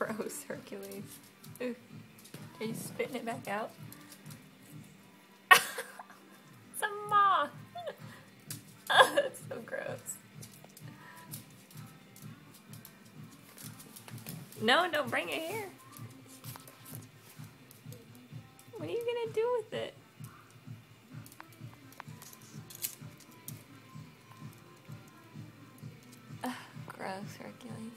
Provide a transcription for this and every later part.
Hercules. Ooh. Are you spitting it back out? it's a moth. oh, that's so gross. No, don't bring it here. What are you gonna do with it? Gross, Hercules.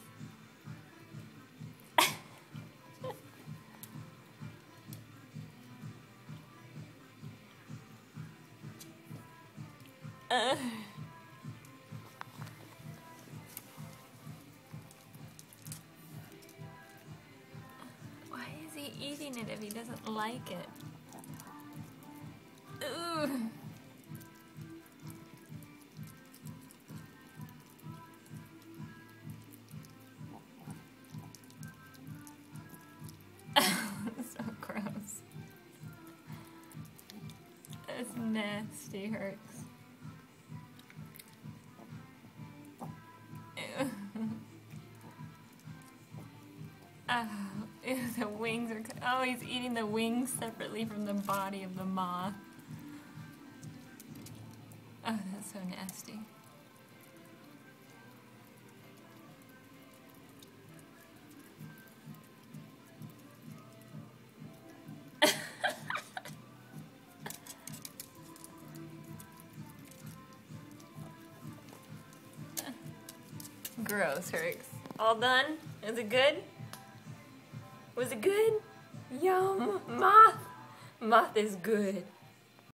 Why is he eating it if he doesn't like it? Ooh. so gross. That's nasty, Hercs. Oh, the wings are. Oh, he's eating the wings separately from the body of the moth. Oh, that's so nasty. Gross, Hercs. All done? Is it good? Was it good? Yum! Moth! Moth is good.